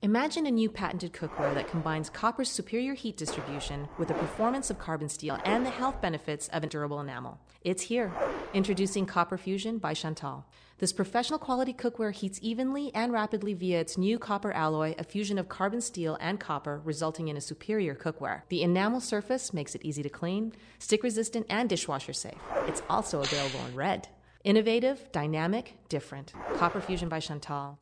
Imagine a new patented cookware that combines copper's superior heat distribution with the performance of carbon steel and the health benefits of a durable enamel. It's here. Introducing Copper Fusion by Chantal. This professional quality cookware heats evenly and rapidly via its new copper alloy, a fusion of carbon steel and copper, resulting in a superior cookware. The enamel surface makes it easy to clean, stick resistant, and dishwasher safe. It's also available in red. Innovative, dynamic, different. Copper Fusion by Chantal.